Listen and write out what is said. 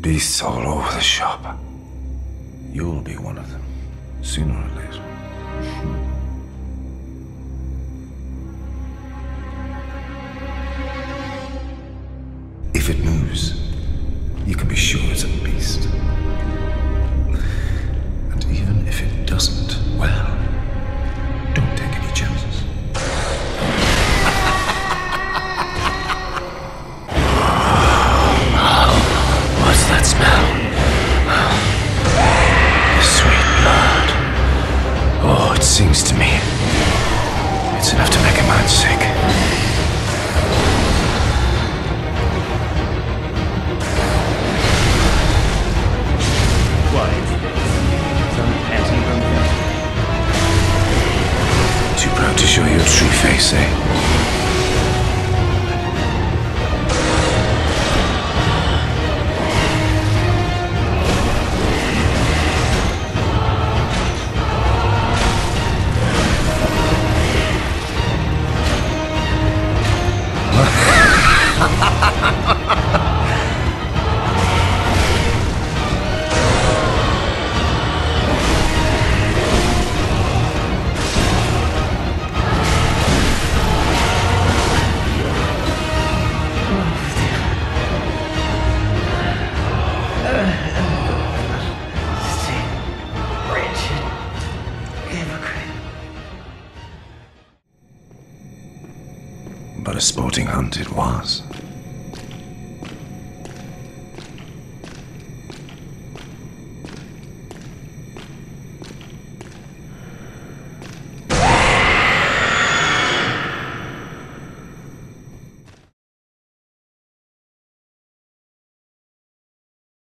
Beasts all over the shop. You'll be one of them, sooner or later. If it moves, you can be sure It's enough to make a man sick. What? Some passing from here? Too proud to show your true face, eh? But a sporting hunt it was.